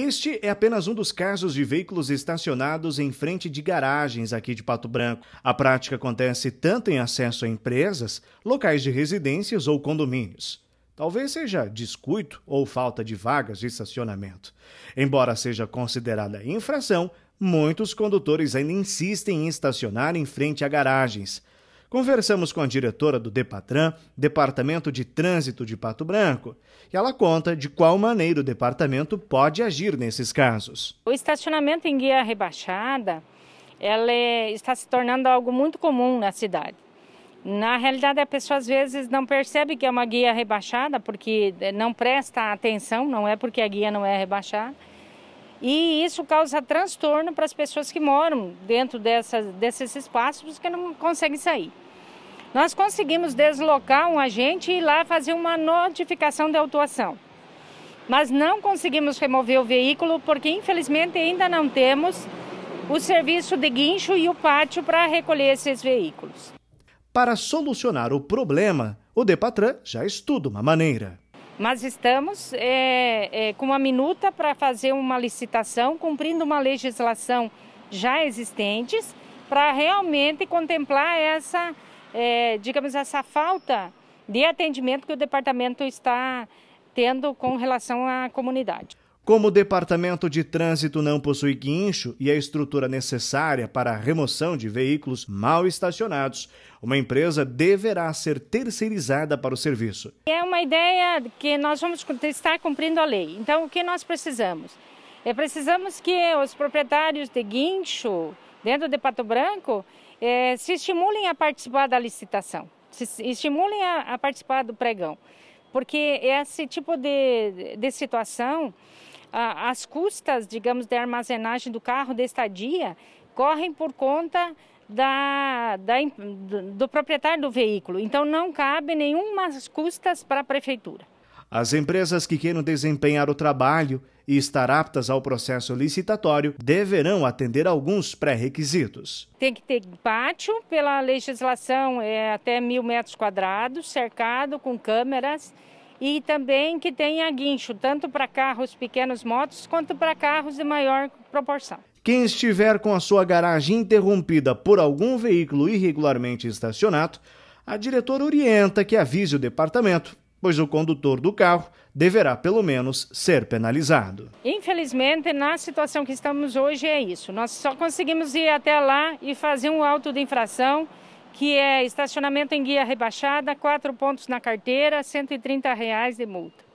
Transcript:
Este é apenas um dos casos de veículos estacionados em frente de garagens aqui de Pato Branco. A prática acontece tanto em acesso a empresas, locais de residências ou condomínios. Talvez seja descuido ou falta de vagas de estacionamento. Embora seja considerada infração, muitos condutores ainda insistem em estacionar em frente a garagens. Conversamos com a diretora do Depatran, Departamento de Trânsito de Pato Branco, e ela conta de qual maneira o departamento pode agir nesses casos. O estacionamento em guia rebaixada, ela é, está se tornando algo muito comum na cidade. Na realidade, a pessoa às vezes não percebe que é uma guia rebaixada, porque não presta atenção, não é porque a guia não é rebaixada. E isso causa transtorno para as pessoas que moram dentro desses espaços que não conseguem sair. Nós conseguimos deslocar um agente e ir lá fazer uma notificação de autuação. Mas não conseguimos remover o veículo porque, infelizmente, ainda não temos o serviço de guincho e o pátio para recolher esses veículos. Para solucionar o problema, o Depatran já estuda uma maneira. Mas estamos é, é, com uma minuta para fazer uma licitação, cumprindo uma legislação já existente, para realmente contemplar essa, é, digamos, essa falta de atendimento que o departamento está tendo com relação à comunidade. Como o Departamento de Trânsito não possui guincho e a estrutura necessária para a remoção de veículos mal estacionados, uma empresa deverá ser terceirizada para o serviço. É uma ideia que nós vamos estar cumprindo a lei. Então, o que nós precisamos? É, precisamos que os proprietários de guincho dentro de Pato Branco é, se estimulem a participar da licitação, se estimulem a, a participar do pregão. Porque esse tipo de, de situação as custas, digamos, de armazenagem do carro, de estadia, correm por conta da, da, do proprietário do veículo. Então não cabe nenhuma custas para a prefeitura. As empresas que queiram desempenhar o trabalho e estar aptas ao processo licitatório deverão atender alguns pré-requisitos. Tem que ter pátio, pela legislação é até mil metros quadrados, cercado com câmeras e também que tenha guincho, tanto para carros pequenos motos quanto para carros de maior proporção. Quem estiver com a sua garagem interrompida por algum veículo irregularmente estacionado, a diretora orienta que avise o departamento, pois o condutor do carro deverá pelo menos ser penalizado. Infelizmente, na situação que estamos hoje é isso. Nós só conseguimos ir até lá e fazer um auto de infração que é estacionamento em guia rebaixada, quatro pontos na carteira, 130 reais de multa.